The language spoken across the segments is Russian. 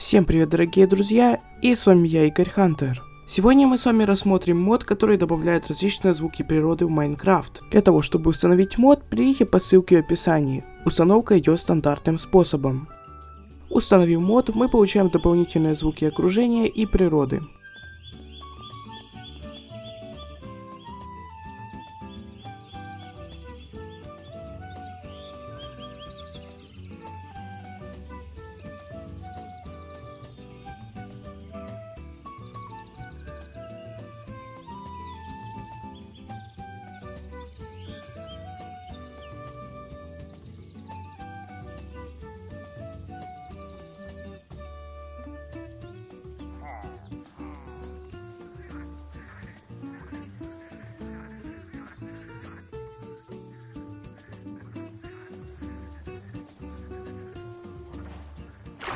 Всем привет, дорогие друзья, и с вами я, Игорь Хантер. Сегодня мы с вами рассмотрим мод, который добавляет различные звуки природы в Майнкрафт. Для того, чтобы установить мод, перейдите по ссылке в описании. Установка идет стандартным способом. Установив мод, мы получаем дополнительные звуки окружения и природы.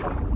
You